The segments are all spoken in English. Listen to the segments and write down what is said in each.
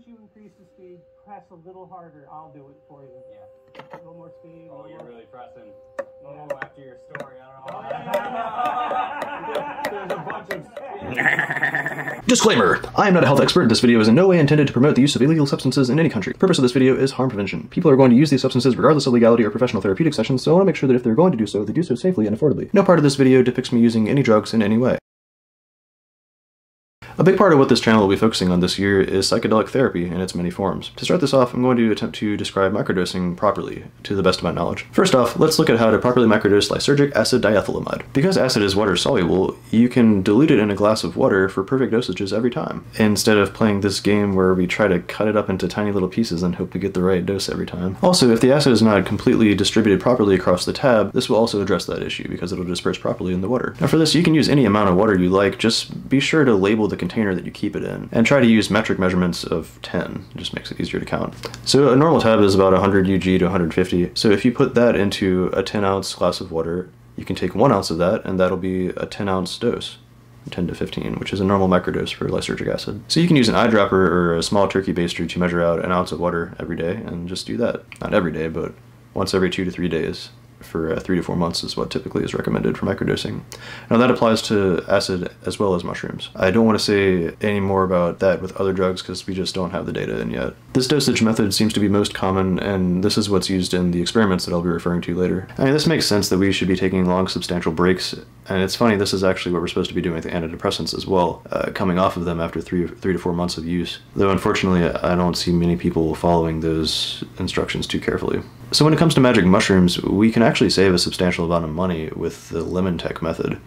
as you increase the speed, press a little harder. I'll do it for you. Yeah. A little more speed. Oh, you're more- really pressing. Oh, after your story, I don't Oh, know. yeah. There's a bunch of. Disclaimer! I am not a health expert. This video is in no way intended to promote the use of illegal substances in any country. The purpose of this video is harm prevention. People are going to use these substances regardless of legality or professional therapeutic sessions, so I want to make sure that if they're going to do so, they do so safely and affordably. No part of this video depicts me using any drugs in any way. A big part of what this channel will be focusing on this year is psychedelic therapy in its many forms. To start this off, I'm going to attempt to describe microdosing properly, to the best of my knowledge. First off, let's look at how to properly microdose lysergic acid diethylamide. Because acid is water soluble, you can dilute it in a glass of water for perfect dosages every time, instead of playing this game where we try to cut it up into tiny little pieces and hope to get the right dose every time. Also, if the acid is not completely distributed properly across the tab, this will also address that issue because it'll disperse properly in the water. Now for this, you can use any amount of water you like, just be sure to label the container that you keep it in, and try to use metric measurements of 10. It just makes it easier to count. So a normal tab is about 100 UG to 150, so if you put that into a 10 ounce glass of water, you can take one ounce of that, and that'll be a 10 ounce dose. 10 to 15, which is a normal microdose for lysergic acid. So you can use an eyedropper or a small turkey baster to measure out an ounce of water every day and just do that. Not every day, but once every two to three days for uh, three to four months is what typically is recommended for microdosing. Now that applies to acid as well as mushrooms. I don't want to say any more about that with other drugs because we just don't have the data in yet. This dosage method seems to be most common and this is what's used in the experiments that I'll be referring to later. I mean this makes sense that we should be taking long substantial breaks and it's funny this is actually what we're supposed to be doing with antidepressants as well, uh, coming off of them after three, three to four months of use. Though unfortunately I don't see many people following those instructions too carefully. So when it comes to magic mushrooms, we can actually save a substantial amount of money with the Lemon Tek method.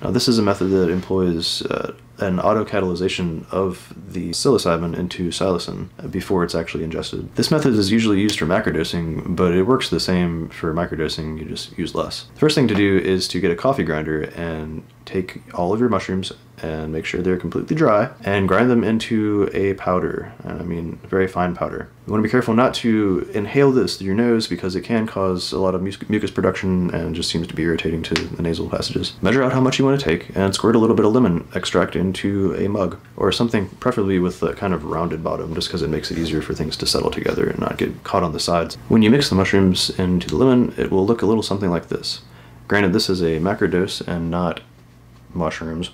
Now this is a method that employs uh, an autocatalyzation of the psilocybin into psilocin before it's actually ingested. This method is usually used for macrodosing, but it works the same for microdosing, you just use less. The first thing to do is to get a coffee grinder and take all of your mushrooms and make sure they're completely dry and grind them into a powder. I mean, very fine powder. You want to be careful not to inhale this through your nose because it can cause a lot of muc- mucus production and just seems to be irritating to the nasal passages. Measure out how much you want to take and squirt a little bit of lemon extract into a mug or something preferably with a kind of rounded bottom just because it makes it easier for things to settle together and not get caught on the sides. When you mix the mushrooms into the lemon, it will look a little something like this. Granted, this is a macrodose and not mushrooms,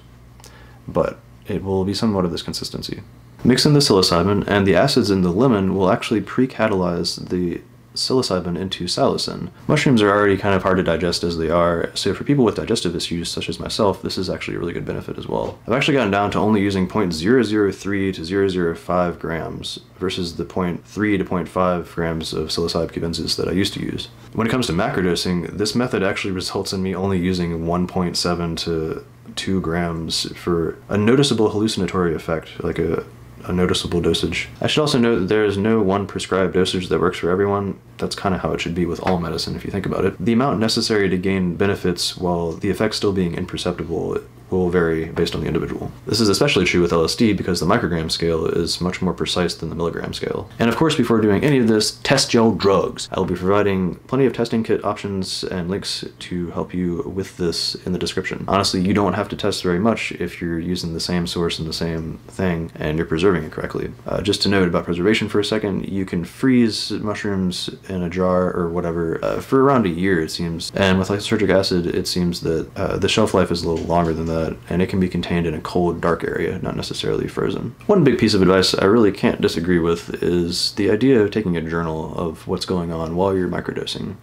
but it will be somewhat of this consistency. Mix in the psilocybin, and the acids in the lemon will actually pre-catalyze the psilocybin into psilocin. Mushrooms are already kind of hard to digest as they are, so for people with digestive issues such as myself, this is actually a really good benefit as well. I've actually gotten down to only using 0.003 to 0.005 grams versus the 0.3 to 0.5 grams of psilocybe cubensis that I used to use. When it comes to macrodosing, this method actually results in me only using 1.7 to 2 grams for a noticeable hallucinatory effect, like a a noticeable dosage. I should also note that there is no one prescribed dosage that works for everyone. That's kind of how it should be with all medicine if you think about it. The amount necessary to gain benefits while the effects still being imperceptible will vary based on the individual. This is especially true with LSD because the microgram scale is much more precise than the milligram scale. And of course, before doing any of this, test gel drugs. I will be providing plenty of testing kit options and links to help you with this in the description. Honestly, you don't have to test very much if you're using the same source and the same thing and you're preserving it correctly. Uh, just to note about preservation for a second, you can freeze mushrooms in a jar or whatever uh, for around a year, it seems. And with lysergic acid, it seems that uh, the shelf life is a little longer than that, and it can be contained in a cold, dark area, not necessarily frozen. One big piece of advice I really can't disagree with is the idea of taking a journal of what's going on while you're microdosing.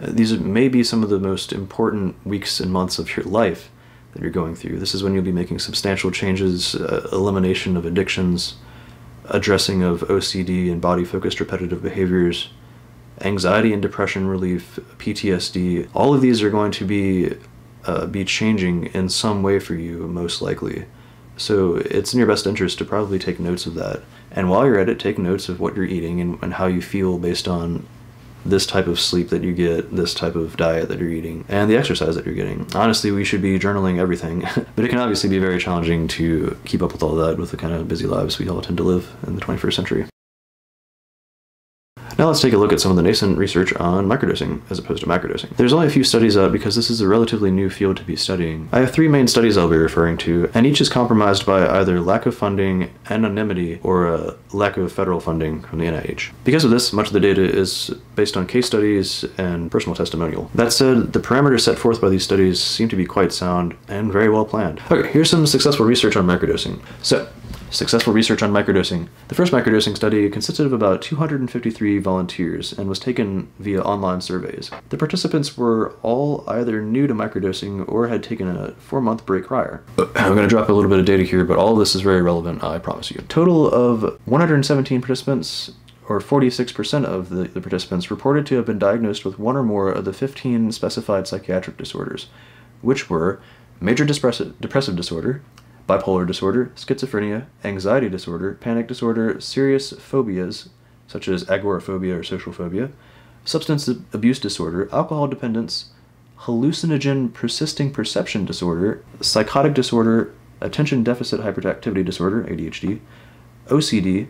Uh, these may be some of the most important weeks and months of your life that you're going through. This is when you'll be making substantial changes, uh, elimination of addictions, addressing of OCD and body focused repetitive behaviors, anxiety and depression relief, PTSD. All of these are going to be uh, be changing in some way for you, most likely. So it's in your best interest to probably take notes of that. And while you're at it, take notes of what you're eating and, and how you feel based on this type of sleep that you get, this type of diet that you're eating, and the exercise that you're getting. Honestly, we should be journaling everything, but it can obviously be very challenging to keep up with all that with the kind of busy lives we all tend to live in the 21st century. Now let's take a look at some of the nascent research on microdosing as opposed to macrodosing. There's only a few studies out because this is a relatively new field to be studying. I have three main studies I'll be referring to, and each is compromised by either lack of funding, anonymity, or a lack of federal funding from the NIH. Because of this, much of the data is based on case studies and personal testimonial. That said, the parameters set forth by these studies seem to be quite sound and very well planned. Okay, here's some successful research on microdosing. So, Successful research on microdosing. The first microdosing study consisted of about 253 volunteers and was taken via online surveys. The participants were all either new to microdosing or had taken a four month break prior. Uh, I'm going to drop a little bit of data here, but all this is very relevant, I promise you. Total of 117 participants or 46% of the, the, participants reported to have been diagnosed with one or more of the 15 specified psychiatric disorders, which were major depressive disorder, bipolar disorder, schizophrenia, anxiety disorder, panic disorder, serious phobias, such as agoraphobia or social phobia, substance abuse disorder, alcohol dependence, hallucinogen persisting perception disorder, psychotic disorder, attention deficit hyperactivity disorder, ADHD, OCD,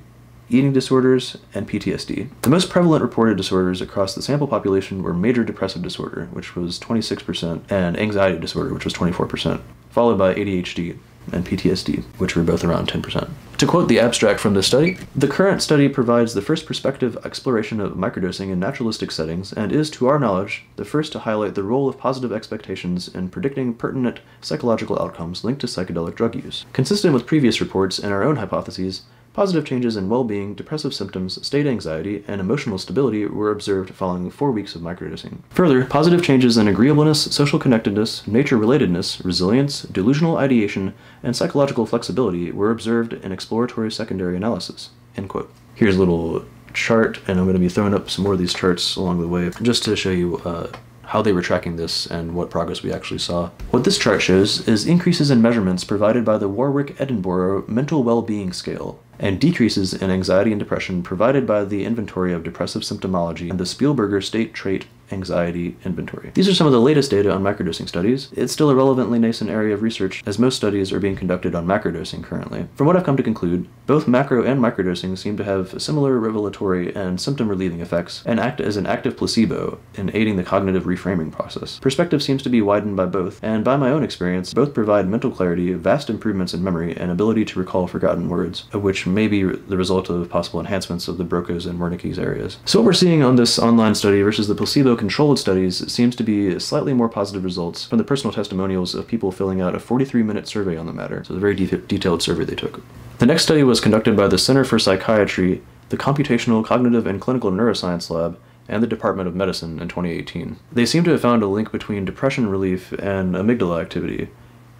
eating disorders, and PTSD. The most prevalent reported disorders across the sample population were major depressive disorder, which was 26%, and anxiety disorder, which was 24%, followed by ADHD, and PTSD, which were both around 10%. To quote the abstract from this study, the current study provides the first prospective exploration of microdosing in naturalistic settings and is, to our knowledge, the first to highlight the role of positive expectations in predicting pertinent psychological outcomes linked to psychedelic drug use. Consistent with previous reports and our own hypotheses, Positive changes in well being, depressive symptoms, state anxiety, and emotional stability were observed following four weeks of microdosing. Further, positive changes in agreeableness, social connectedness, nature relatedness, resilience, delusional ideation, and psychological flexibility were observed in exploratory secondary analysis. End quote. Here's a little chart, and I'm going to be throwing up some more of these charts along the way just to show you uh, how they were tracking this and what progress we actually saw. What this chart shows is increases in measurements provided by the Warwick Edinburgh Mental Well-Being Scale, and decreases in anxiety and depression provided by the inventory of depressive symptomology and the Spielberger State Trait Anxiety Inventory. These are some of the latest data on microdosing studies. It's still a relevantly nascent area of research, as most studies are being conducted on macrodosing currently. From what I've come to conclude, both macro and microdosing seem to have similar revelatory and symptom relieving effects, and act as an active placebo in aiding the cognitive reframing process. Perspective seems to be widened by both, and by my own experience, both provide mental clarity, vast improvements in memory, and ability to recall forgotten words, of which may be the result of possible enhancements of the Broca's and Wernicke's areas. So what we're seeing on this online study versus the placebo-controlled studies seems to be slightly more positive results from the personal testimonials of people filling out a 43-minute survey on the matter. So a very de detailed survey they took. The next study was conducted by the Center for Psychiatry, the Computational, Cognitive, and Clinical Neuroscience Lab, and the Department of Medicine in 2018. They seem to have found a link between depression relief and amygdala activity,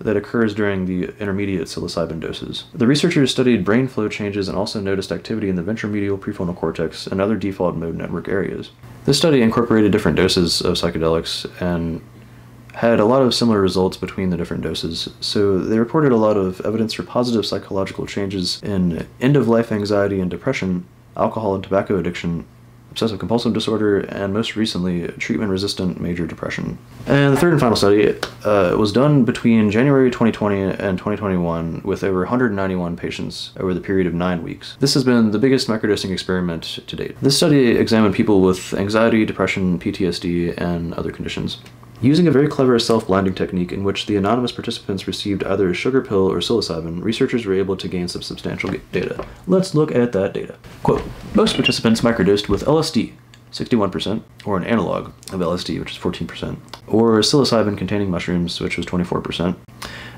that occurs during the intermediate psilocybin doses. The researchers studied brain flow changes and also noticed activity in the ventromedial prefrontal cortex and other default mode network areas. This study incorporated different doses of psychedelics and had a lot of similar results between the different doses, so they reported a lot of evidence for positive psychological changes in end of life anxiety and depression, alcohol and tobacco addiction, obsessive compulsive disorder, and most recently, treatment resistant major depression. And the third and final study uh, was done between January 2020 and 2021 with over 191 patients over the period of nine weeks. This has been the biggest microdosing experiment to date. This study examined people with anxiety, depression, PTSD, and other conditions. Using a very clever self-blinding technique in which the anonymous participants received either a sugar pill or psilocybin, researchers were able to gain some substantial data. Let's look at that data. Quote, most participants microdosed with LSD, 61%, or an analog of LSD, which is 14%, or psilocybin containing mushrooms, which was 24%.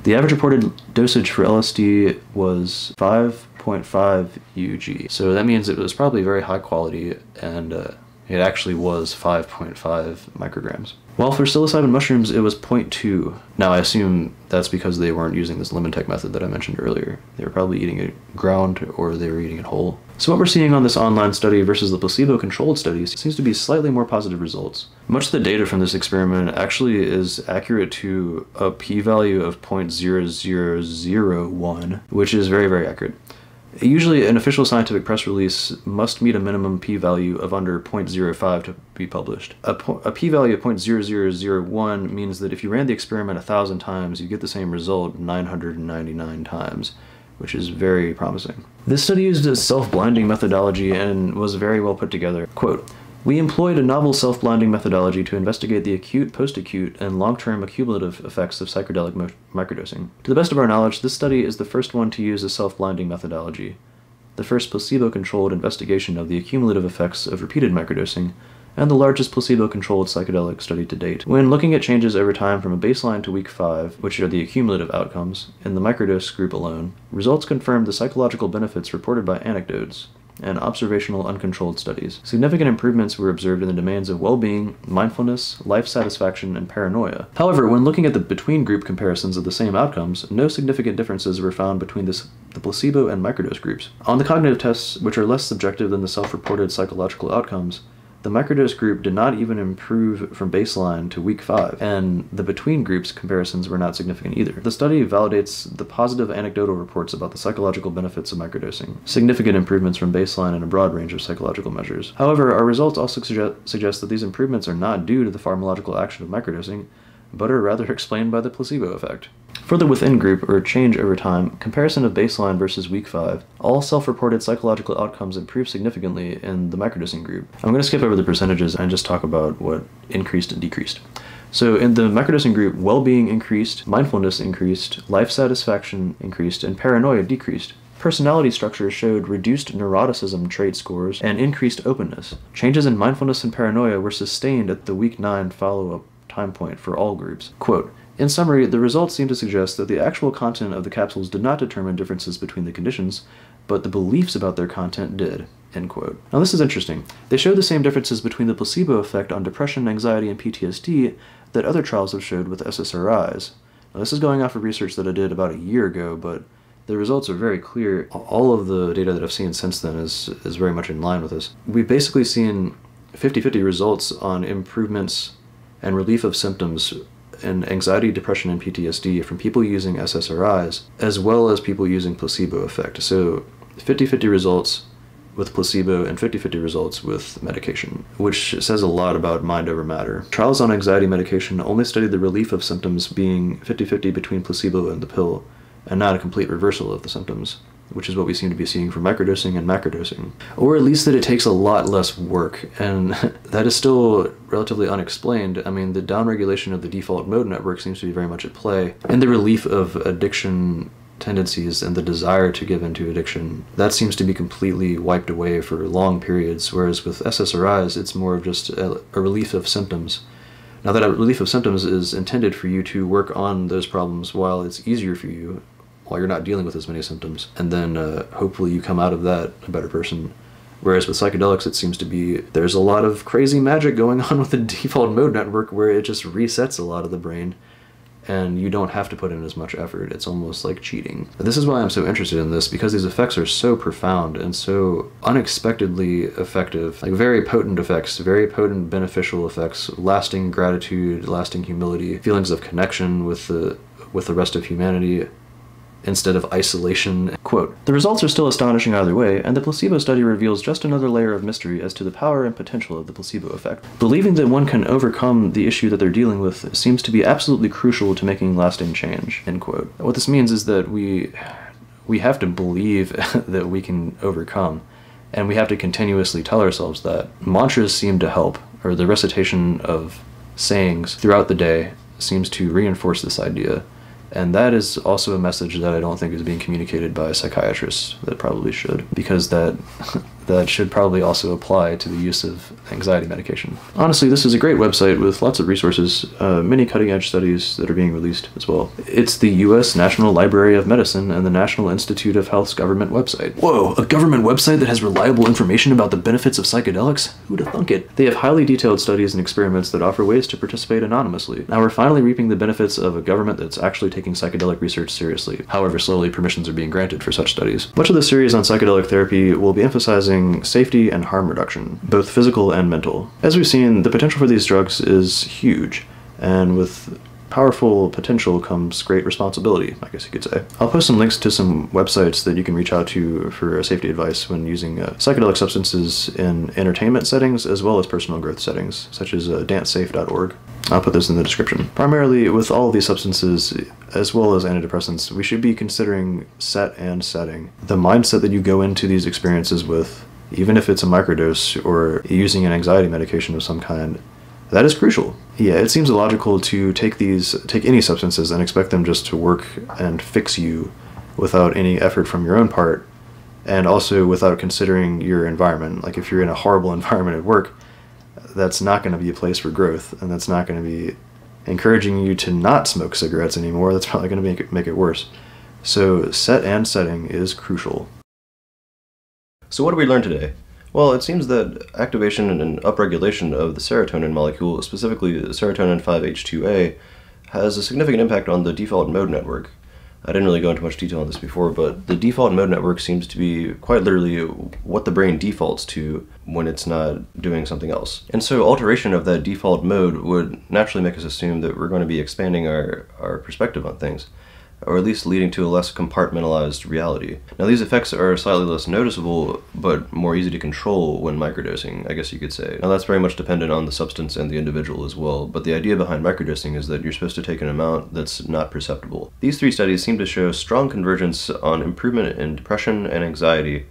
The average reported dosage for LSD was 5.5 UG, so that means it was probably very high quality and uh, it actually was 5.5 micrograms. While for psilocybin mushrooms, it was 0.2. Now, I assume that's because they weren't using this Lemon Tek method that I mentioned earlier. They were probably eating it ground or they were eating it whole. So what we're seeing on this online study versus the placebo-controlled studies seems to be slightly more positive results. Much of the data from this experiment actually is accurate to a p-value of 0.0001, which is very, very accurate. Usually, an official scientific press release must meet a minimum p-value of under 0.05 to be published. A, p-value of 0.0001 means that if you ran the experiment a thousand times, you get the same result 999 times, which is very promising. This study used a self-blinding methodology and was very well put together. Quote, we employed a novel self-blinding methodology to investigate the acute, post-acute, and long-term accumulative effects of psychedelic microdosing. To the best of our knowledge, this study is the first one to use a self-blinding methodology, the first placebo-controlled investigation of the accumulative effects of repeated microdosing, and the largest placebo-controlled psychedelic study to date. When looking at changes over time from a baseline to week 5, which are the accumulative outcomes, in the microdose group alone, results confirmed the psychological benefits reported by anecdotes and observational uncontrolled studies. Significant improvements were observed in the domains of well-being, mindfulness, life satisfaction, and paranoia. However, when looking at the between-group comparisons of the same outcomes, no significant differences were found between this, the placebo and microdose groups. On the cognitive tests, which are less subjective than the self-reported psychological outcomes, the microdose group did not even improve from baseline to week 5, and the between groups comparisons were not significant either. The study validates the positive anecdotal reports about the psychological benefits of microdosing, significant improvements from baseline in a broad range of psychological measures. However, our results also suggest, suggest that these improvements are not due to the pharmacological action of microdosing, but are rather explained by the placebo effect. For the within group, or change over time, comparison of baseline versus week 5, all self reported psychological outcomes improve significantly in the microdosing group. I'm going to skip over the percentages and just talk about what increased and decreased. So, in the microdosing group, well being increased, mindfulness increased, life satisfaction increased, and paranoia decreased. Personality structure showed reduced neuroticism trait scores and increased openness. Changes in mindfulness and paranoia were sustained at the week 9 follow up time point for all groups. Quote, in summary, the results seem to suggest that the actual content of the capsules did not determine differences between the conditions, but the beliefs about their content did. End quote. Now this is interesting. They show the same differences between the placebo effect on depression, anxiety, and PTSD that other trials have showed with SSRIs. Now this is going off of research that I did about a year ago, but the results are very clear. All of the data that I've seen since then is, is very much in line with this. We've basically seen 50-50 results on improvements and relief of symptoms and anxiety, depression, and PTSD from people using SSRIs, as well as people using placebo effect. So 50 50 results with placebo and 50 50 results with medication, which says a lot about mind over matter. Trials on anxiety medication only studied the relief of symptoms being 50 50 between placebo and the pill, and not a complete reversal of the symptoms which is what we seem to be seeing for microdosing and macrodosing. Or at least that it takes a lot less work, and that is still relatively unexplained. I mean, the downregulation of the default mode network seems to be very much at play, and the relief of addiction tendencies and the desire to give into addiction, that seems to be completely wiped away for long periods, whereas with SSRIs, it's more of just a, a relief of symptoms. Now, that relief of symptoms is intended for you to work on those problems while it's easier for you while you're not dealing with as many symptoms. And then uh, hopefully you come out of that a better person. Whereas with psychedelics, it seems to be there's a lot of crazy magic going on with the default mode network where it just resets a lot of the brain and you don't have to put in as much effort. It's almost like cheating. This is why I'm so interested in this because these effects are so profound and so unexpectedly effective. Like very potent effects, very potent beneficial effects, lasting gratitude, lasting humility, feelings of connection with the with the rest of humanity instead of isolation. Quote, the results are still astonishing either way, and the placebo study reveals just another layer of mystery as to the power and potential of the placebo effect. Believing that one can overcome the issue that they're dealing with seems to be absolutely crucial to making lasting change, end quote. What this means is that we, we have to believe that we can overcome, and we have to continuously tell ourselves that. Mantras seem to help, or the recitation of sayings throughout the day seems to reinforce this idea and that is also a message that I don't think is being communicated by psychiatrists that probably should, because that that should probably also apply to the use of anxiety medication. Honestly, this is a great website with lots of resources, uh, many cutting edge studies that are being released as well. It's the U.S. National Library of Medicine and the National Institute of Health's government website. Whoa, a government website that has reliable information about the benefits of psychedelics? Who'd have thunk it? They have highly detailed studies and experiments that offer ways to participate anonymously. Now we're finally reaping the benefits of a government that's actually taking psychedelic research seriously. However, slowly permissions are being granted for such studies. Much of the series on psychedelic therapy will be emphasizing safety and harm reduction, both physical and mental. As we've seen, the potential for these drugs is huge, and with powerful potential comes great responsibility, I guess you could say. I'll post some links to some websites that you can reach out to for safety advice when using uh, psychedelic substances in entertainment settings as well as personal growth settings, such as uh, dancesafe.org. I'll put this in the description. Primarily, with all these substances, as well as antidepressants, we should be considering set and setting. The mindset that you go into these experiences with, even if it's a microdose or using an anxiety medication of some kind, that is crucial. Yeah, it seems illogical to take these, take any substances and expect them just to work and fix you without any effort from your own part, and also without considering your environment. Like if you're in a horrible environment at work, that's not going to be a place for growth, and that's not going to be encouraging you to not smoke cigarettes anymore. That's probably going to make it, make it worse. So, set and setting is crucial. So, what did we learn today? Well, it seems that activation and upregulation of the serotonin molecule, specifically serotonin 5H2A, has a significant impact on the default mode network. I didn't really go into much detail on this before, but the default mode network seems to be quite literally what the brain defaults to when it's not doing something else. And so alteration of that default mode would naturally make us assume that we're going to be expanding our, our perspective on things or at least leading to a less compartmentalized reality. Now, these effects are slightly less noticeable, but more easy to control when microdosing, I guess you could say. Now, that's very much dependent on the substance and the individual as well, but the idea behind microdosing is that you're supposed to take an amount that's not perceptible. These three studies seem to show strong convergence on improvement in depression and anxiety,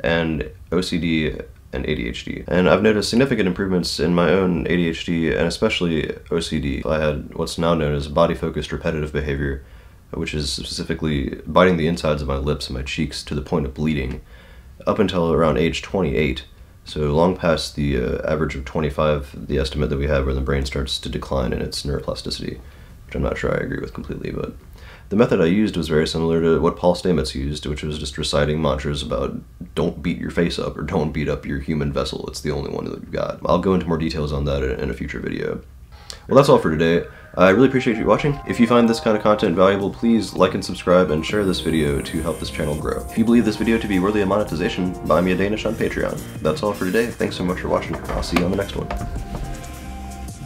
and OCD and ADHD. And I've noticed significant improvements in my own ADHD and especially OCD. I had what's now known as body focused repetitive behavior, which is specifically biting the insides of my lips and my cheeks to the point of bleeding, up until around age 28. So long past the uh, average of 25, the estimate that we have where the brain starts to decline in its neuroplasticity, which I'm not sure I agree with completely, but the method I used was very similar to what Paul Stamets used, which was just reciting mantras about don't beat your face up or don't beat up your human vessel. It's the only one that you've got. I'll go into more details on that in a future video. Well, that's all for today. I really appreciate you watching. If you find this kind of content valuable, please like and subscribe and share this video to help this channel grow. If you believe this video to be worthy of monetization, buy me a Danish on Patreon. That's all for today. Thanks so much for watching. I'll see you on the next one.